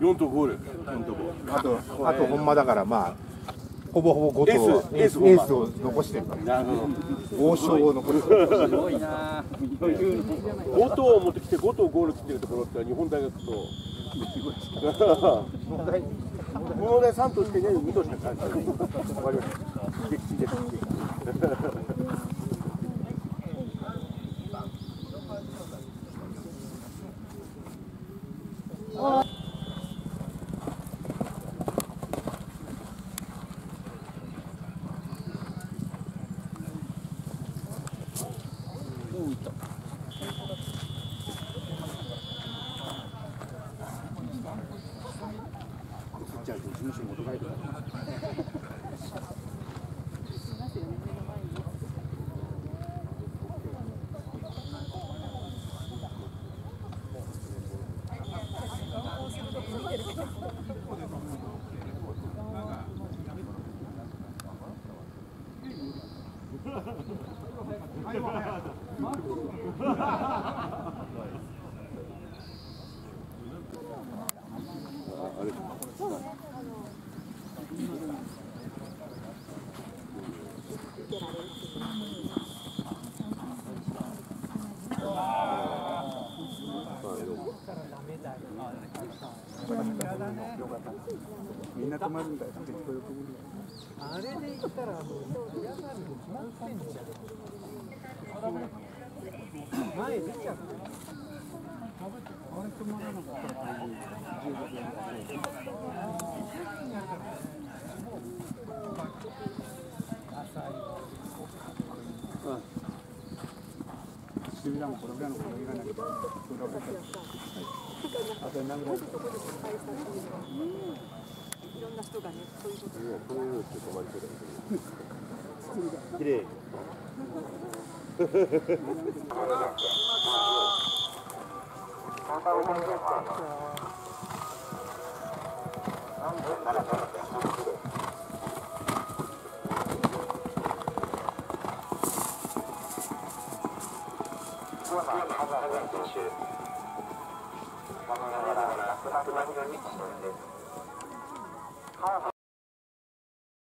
4とゴールあとあとほんまだからまあほぼほぼ5とエースエースを残してるから。なるほど。王将を残してる。5頭を持ってきて5頭ゴール切ってるところって日本大学と。問題3としてね2としか感じないわかりました撃沈ですみんな止まるんだよあれで言ったらもう嫌がるに決まってん。じゃん。前出ちゃうあれ止まらなかったら大変シビラも。これぐらいのこと言わないこれは僕あと何ぐらいいろん。な人がね、そういうことこういうのって止まりそうだけど綺麗。ハーフ。